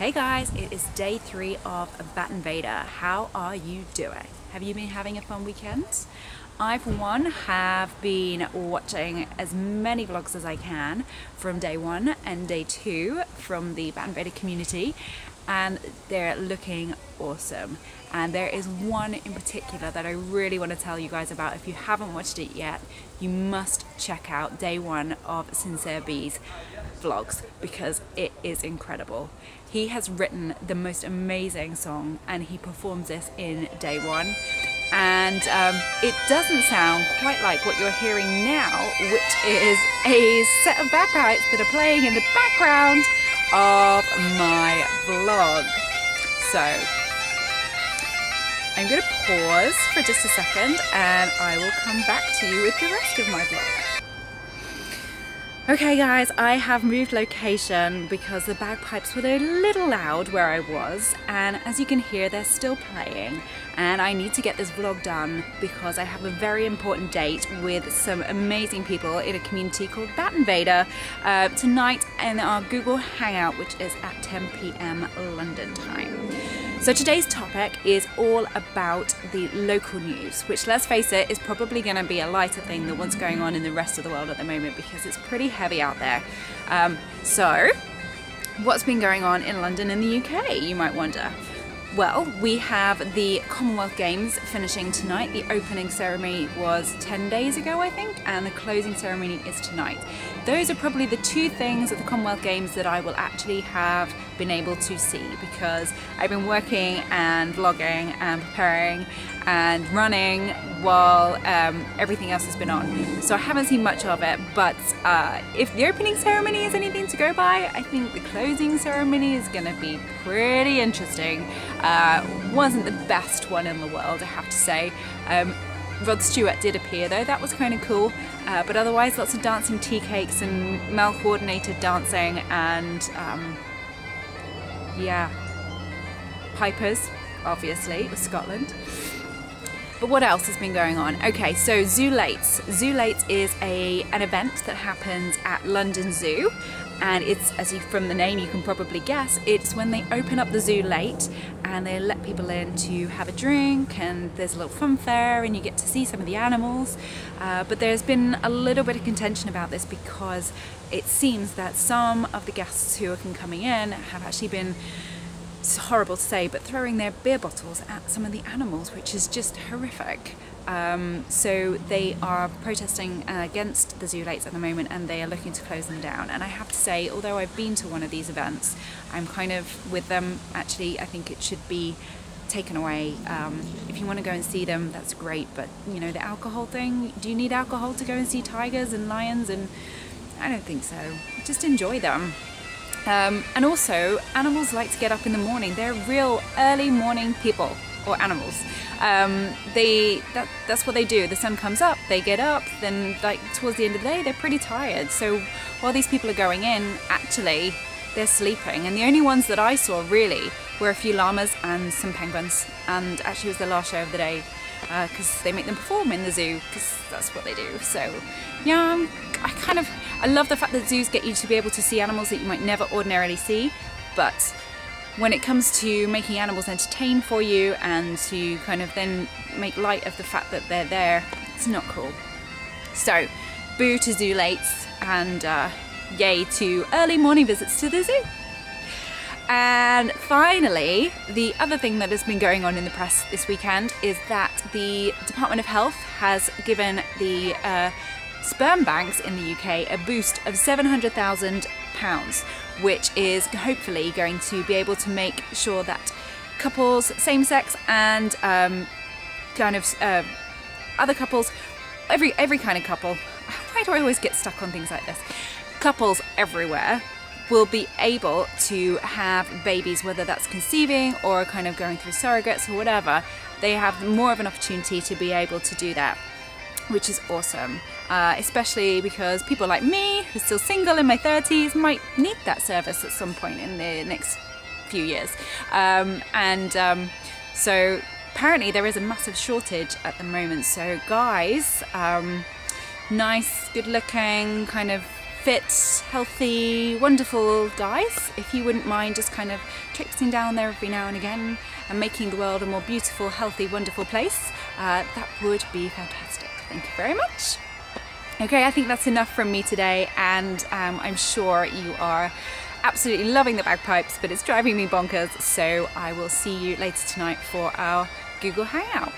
Hey guys, it is day three of BattenVEDA. How are you doing? Have you been having a fun weekend? I, for one, have been watching as many vlogs as I can from day one and day two from the BattenVEDA community, and they're looking awesome. And there is one in particular that I really want to tell you guys about. If you haven't watched it yet, you must check out day one of Cincere B's vlogs because it is incredible. He has written the most amazing song and he performs this in day one. And um, it doesn't sound quite like what you're hearing now, which is a set of bagpipes that are playing in the background of my vlog. So I'm going to pause for just a second and I will come back to you with the rest of my vlog. Okay guys, I have moved location because the bagpipes were a little loud where I was and as you can hear they're still playing and I need to get this vlog done because I have a very important date with some amazing people in a community called BattenVEDA uh, tonight in our Google Hangout which is at 10 p.m. London time. So today's topic is all about the local news, which let's face it, is probably going to be a lighter thing than what's going on in the rest of the world at the moment because it's pretty heavy out there. Um, so, what's been going on in London and the UK, you might wonder? Well, we have the Commonwealth Games finishing tonight. The opening ceremony was 10 days ago, I think, and the closing ceremony is tonight. Those are probably the two things at the Commonwealth Games that I will actually have been able to see because I've been working and vlogging and preparing and running while um, everything else has been on. So I haven't seen much of it, but uh, if the opening ceremony is anything to go by, I think the closing ceremony is going to be pretty interesting. Uh, wasn't the best one in the world, I have to say. Um, Rod Stewart did appear though, that was kind of cool. Uh, but otherwise lots of dancing tea cakes and mal-coordinated dancing and um, yeah, pipers, obviously, it was Scotland. But what else has been going on? Okay, so Zoo Lates. Zoo Lates is a an event that happens at London Zoo and it's as you from the name you can probably guess it's when they open up the zoo late and they let people in to have a drink and there's a little fun fair and you get to see some of the animals. Uh, but there's been a little bit of contention about this because it seems that some of the guests who are coming in have actually been it's horrible to say, but throwing their beer bottles at some of the animals, which is just horrific. Um, so they are protesting against the zoo lates at the moment and they are looking to close them down. And I have to say, although I've been to one of these events, I'm kind of with them. Actually, I think it should be taken away. Um, if you want to go and see them, that's great. But you know, the alcohol thing, do you need alcohol to go and see tigers and lions? And I don't think so. Just enjoy them. Um, and also, animals like to get up in the morning. They're real early morning people or animals. Um, they that, that's what they do. The sun comes up, they get up. Then, like towards the end of the day, they're pretty tired. So while these people are going in, actually they're sleeping. And the only ones that I saw really were a few llamas and some penguins. And actually, it was the last show of the day because uh, they make them perform in the zoo because that's what they do. So yeah, I kind of I love the fact that zoos get you to be able to see animals that you might never ordinarily see, but when it comes to making animals entertain for you and to kind of then make light of the fact that they're there, it's not cool. So, boo to zoo lates and uh, yay to early morning visits to the zoo. And finally, the other thing that has been going on in the press this weekend is that the Department of Health has given the uh, sperm banks in the UK a boost of £700,000, which is hopefully going to be able to make sure that couples, same sex and um, kind of uh, other couples, every, every kind of couple, why do I always get stuck on things like this? Couples everywhere will be able to have babies, whether that's conceiving or kind of going through surrogates or whatever, they have more of an opportunity to be able to do that which is awesome. Uh, especially because people like me, who's still single in my 30s, might need that service at some point in the next few years. Um, and um, so apparently there is a massive shortage at the moment. So guys, um, nice, good looking, kind of fit, healthy, wonderful guys. If you wouldn't mind just kind of tripping down there every now and again and making the world a more beautiful, healthy, wonderful place, uh, that would be fantastic. Thank you very much. Okay, I think that's enough from me today, and um, I'm sure you are absolutely loving the bagpipes, but it's driving me bonkers. So I will see you later tonight for our Google Hangout.